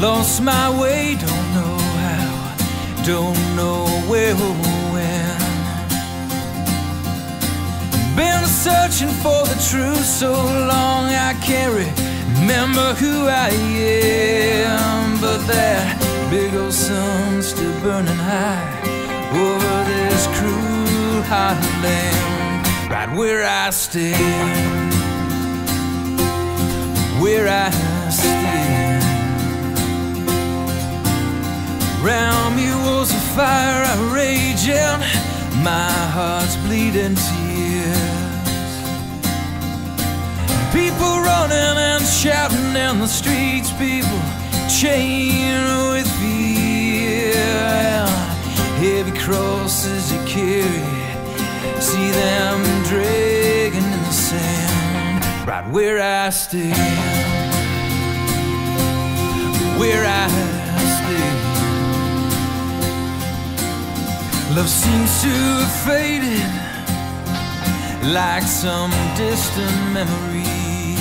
Lost my way, don't know how, don't know where or when. Been searching for the truth so long I can't remember who I am. But that big old sun still burning high over this cruel heartland, right where I stand, where I Round me was a fire raging, my heart's bleeding tears. People running and shouting in the streets, people chained with fear. Heavy crosses you carry, see them dragging in the sand, right where I stand, where I Love seems to have faded like some distant memory.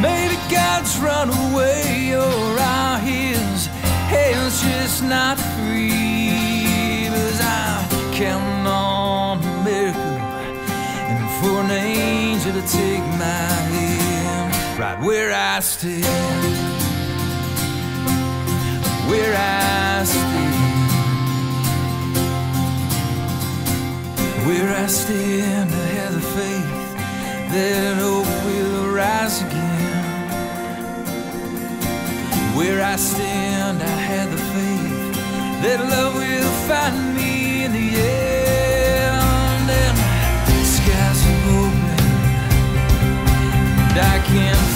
Maybe God's run away, or are his hands just not free? Cause I'm counting on a miracle and for an angel to take my hand right where I stand, where I stand. Where I stand, I have the faith that hope oh, will rise again. Where I stand, I have the faith that love will find me in the end. And skies are open, and I can't